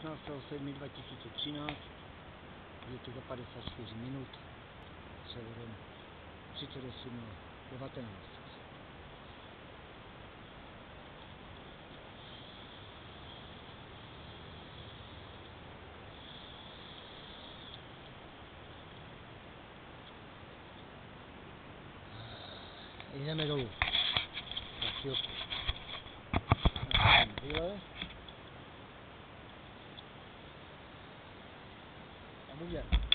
16.7.2013, je to za 54 minut, severem 38.19. Jdeme dolů. Tak chvilku. muy.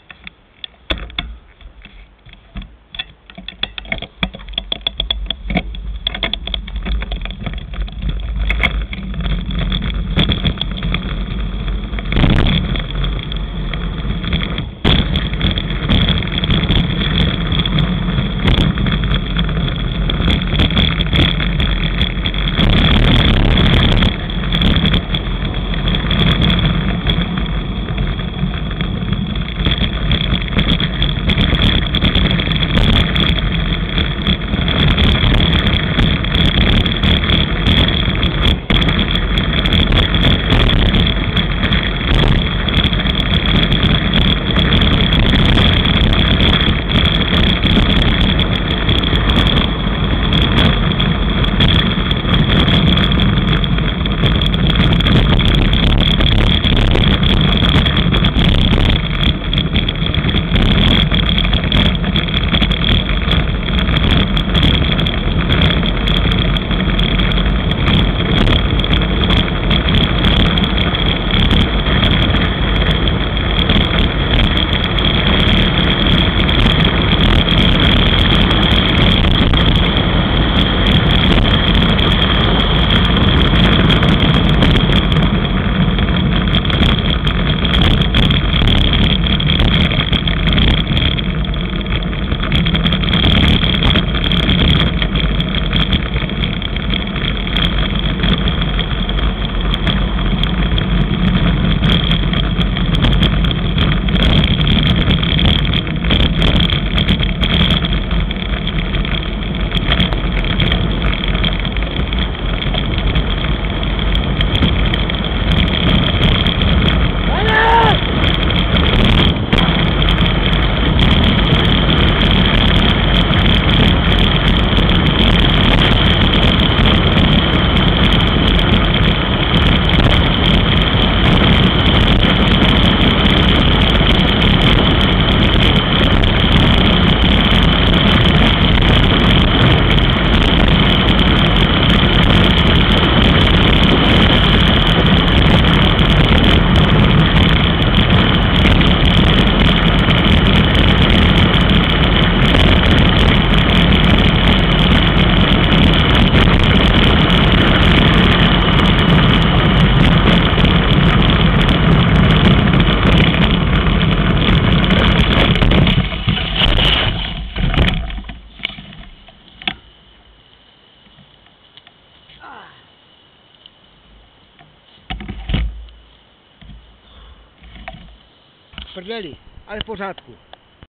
Prdeli, ale v pořádku.